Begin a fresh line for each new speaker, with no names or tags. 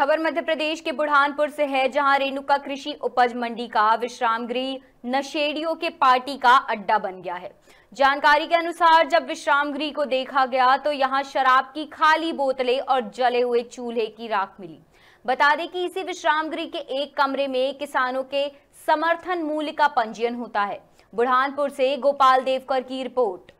खबर मध्य प्रदेश के बुढ़ानपुर से है, जहाँ रेणुका कृषि उपज मंडी का विश्राम गृह नशेड़ियों के पार्टी का अड्डा बन गया है। जानकारी के अनुसार, जब विश्राम गृह को देखा गया तो यहाँ शराब की खाली बोतलें और जले हुए चूल्हे की राख मिली। बता दें कि इसी विश्राम गृह के एक कमरे में किसानों के समर्थन मूल्य का पंजीयन होता है। बुढ़ानपुर से गोपाल देवकर की रिपोर्ट।